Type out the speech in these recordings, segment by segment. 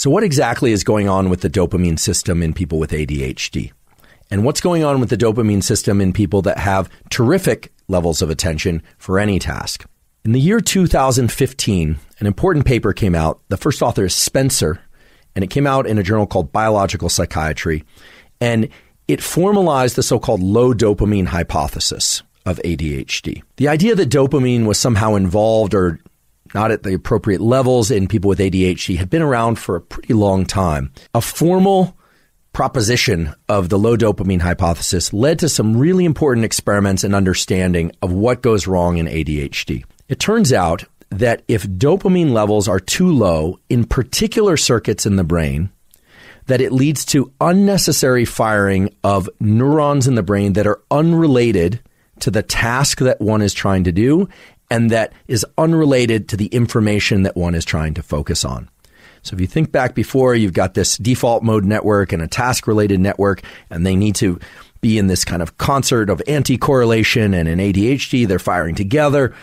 So, what exactly is going on with the dopamine system in people with ADHD? And what's going on with the dopamine system in people that have terrific levels of attention for any task? In the year 2015, an important paper came out. The first author is Spencer, and it came out in a journal called Biological Psychiatry. And it formalized the so called low dopamine hypothesis of ADHD. The idea that dopamine was somehow involved or not at the appropriate levels in people with ADHD had been around for a pretty long time. A formal proposition of the low dopamine hypothesis led to some really important experiments and understanding of what goes wrong in ADHD. It turns out that if dopamine levels are too low in particular circuits in the brain, that it leads to unnecessary firing of neurons in the brain that are unrelated to the task that one is trying to do and that is unrelated to the information that one is trying to focus on. So if you think back before, you've got this default mode network and a task related network, and they need to be in this kind of concert of anti correlation. And in ADHD, they're firing together.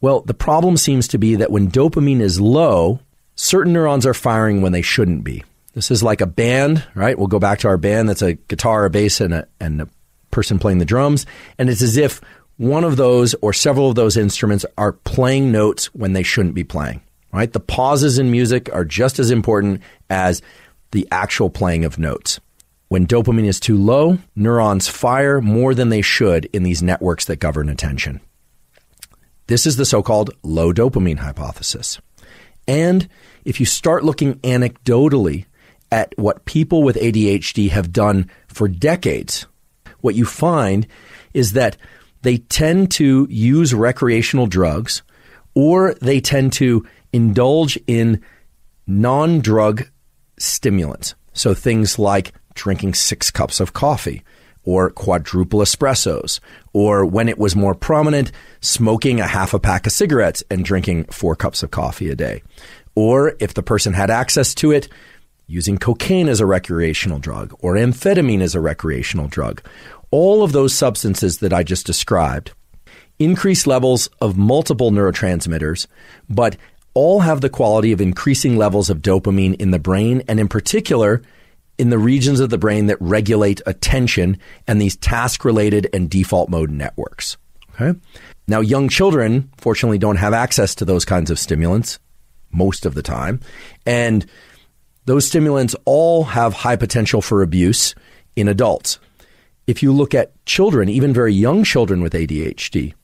Well, the problem seems to be that when dopamine is low, certain neurons are firing when they shouldn't be. This is like a band, right? We'll go back to our band that's a guitar, a bass, and a, and a person playing the drums. And it's as if one of those or several of those instruments are playing notes when they shouldn't be playing. Right? The pauses in music are just as important as the actual playing of notes. When dopamine is too low, neurons fire more than they should in these networks that govern attention. This is the so called low dopamine hypothesis. And if you start looking anecdotally at what people with ADHD have done for decades, what you find is that they tend to use recreational drugs or they tend to indulge in non drug stimulants. So things like drinking six cups of coffee or quadruple espressos, or when it was more prominent, smoking a half a pack of cigarettes and drinking four cups of coffee a day. Or if the person had access to it, using cocaine as a recreational drug or amphetamine as a recreational drug. All of those substances that I just described increase levels of multiple neurotransmitters, but all have the quality of increasing levels of dopamine in the brain, and in particular, in the regions of the brain that regulate attention and these task related and default mode networks. Okay. Now, young children, fortunately, don't have access to those kinds of stimulants most of the time. And those stimulants all have high potential for abuse in adults. If you look at children, even very young children with ADHD,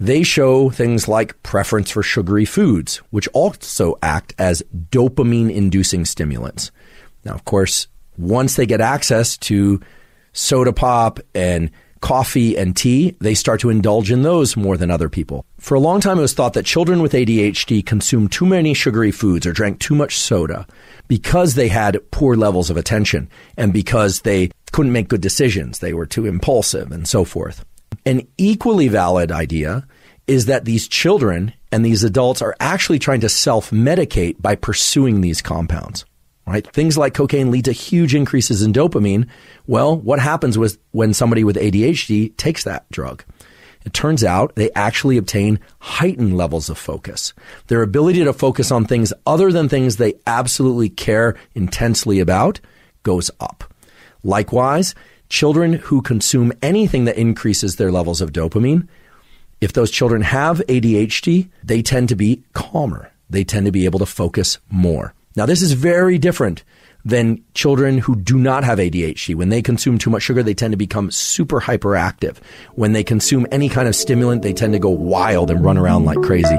they show things like preference for sugary foods, which also act as dopamine inducing stimulants. Now, of course, once they get access to soda pop and coffee and tea, they start to indulge in those more than other people. For a long time, it was thought that children with ADHD consumed too many sugary foods or drank too much soda because they had poor levels of attention and because they couldn't make good decisions. They were too impulsive and so forth. An equally valid idea is that these children and these adults are actually trying to self medicate by pursuing these compounds. Right? Things like cocaine lead to huge increases in dopamine. Well, what happens with when somebody with ADHD takes that drug? It turns out they actually obtain heightened levels of focus. Their ability to focus on things other than things they absolutely care intensely about goes up. Likewise, children who consume anything that increases their levels of dopamine, if those children have ADHD, they tend to be calmer. They tend to be able to focus more. Now, this is very different than children who do not have ADHD. When they consume too much sugar, they tend to become super hyperactive. When they consume any kind of stimulant, they tend to go wild and run around like crazy.